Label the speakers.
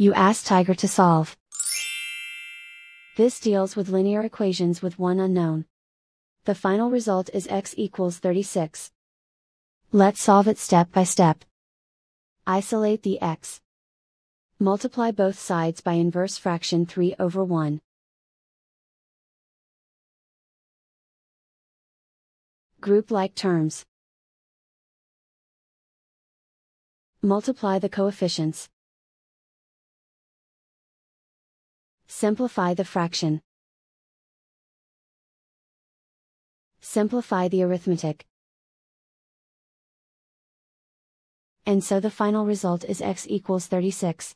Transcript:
Speaker 1: You ask Tiger to solve. This deals with linear equations with one unknown. The final result is x equals 36. Let's solve it step by step. Isolate the x. Multiply both sides by inverse fraction 3 over 1. Group like terms. Multiply the coefficients. Simplify the fraction. Simplify the arithmetic. And so the final result is x equals 36.